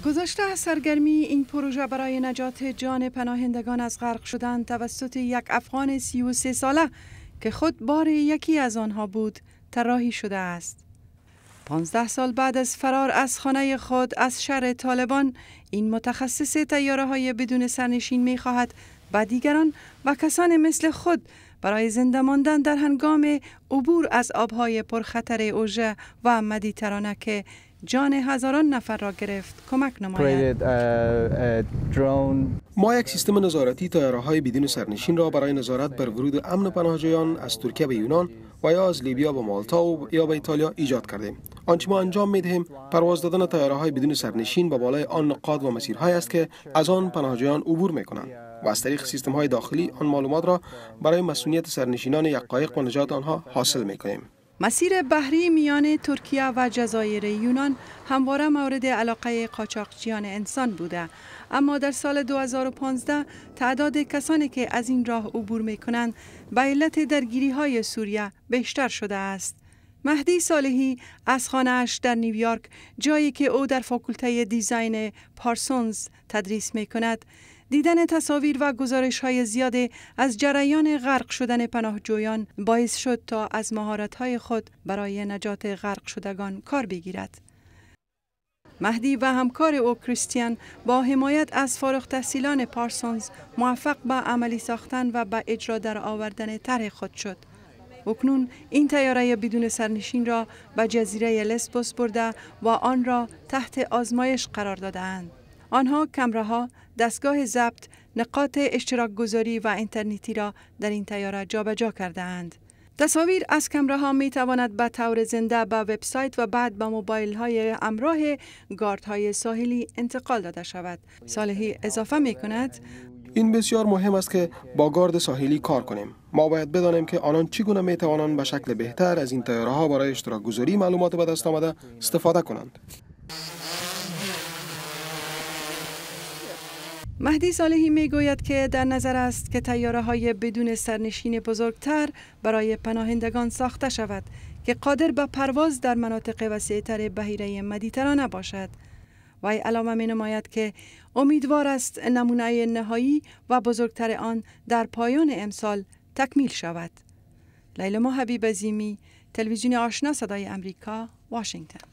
گذشته از سرگرمی این پروژه برای نجات جان پناهندگان از غرق شدن توسط یک افغان 33 ساله که خود بار یکی از آنها بود طراحی شده است. 15 سال بعد از فرار از خانه خود از شهر طالبان این متخصص تیاره های بدون سرنشین می خواهد و دیگران و کسان مثل خود برای زنده ماندن در هنگام عبور از آبهای پرخطر اوژه و مدیترانه که جان هزاران نفر را گرفت کمک نماید. ما یک سیستم نظارتی تایاره های بدون سرنشین را برای نظارت بر ورود امن پناهجویان از ترکیه به یونان و یا از لیبیا به مالتا و یا به ایتالیا ایجاد کردیم. آنچه ما انجام می دهیم پرواز دادن تیاره های بدون سرنشین به بالای آن نقاط و مسیرهایی است که از آن پناهجویان عبور می کنند و از طریق سیستم های داخلی آن معلومات را برای مسئولیت سرنشینان یقایق و نجات آنها حاصل می کنیم مسیر بحری میان ترکیه و جزایر یونان همواره مورد علاقه قاچاقچیان انسان بوده. اما در سال 2015 تعداد کسانی که از این راه عبور می کنند به علت درگیری های سوریه بیشتر شده است. مهدی صالحی از خانهاش در نیویورک جایی که او در فاکولته دیزاین پارسونز تدریس می کند دیدن تصاویر و گزارش های زیاد از جریان غرق شدن پناهجویان باعث شد تا از مهارت های خود برای نجات غرق شدگان کار بگیرد. مهدی و همکار او کریستیان با حمایت از فارغ تحصیلان پارسونز موفق به عملی ساختن و به اجرا در آوردن طرح خود شد. اکنون این تیاره بدون سرنشین را به جزیره لسبوس برده و آن را تحت آزمایش قرار دادهاند. آنها کمره ها، دستگاه ضبط، نقاط اشتراک گذاری و اینترنتی را در این تیاره جابجا کرده اند. تصاویر از کمره ها می تواند به طور زنده به وبسایت و بعد به موبایل های امراه گارد های ساحلی انتقال داده شود. صالحی اضافه می کند این بسیار مهم است که با گارد ساحلی کار کنیم. ما باید بدانیم که آنان چگونه می توانند به شکل بهتر از این تیاره ها برای اشتراک گذاری معلومات به دست آمده استفاده کنند. مهدی صالحی می گوید که در نظر است که تیاره های بدون سرنشین بزرگتر برای پناهندگان ساخته شود که قادر به پرواز در مناطق وسیعتر بحیره مدیترانه باشد. وی علامه می نماید که امیدوار است نمونه نهایی و بزرگتر آن در پایان امسال تکمیل شود. لیلا حبیب زیمی تلویزیون آشنا صدای امریکا واشنگتن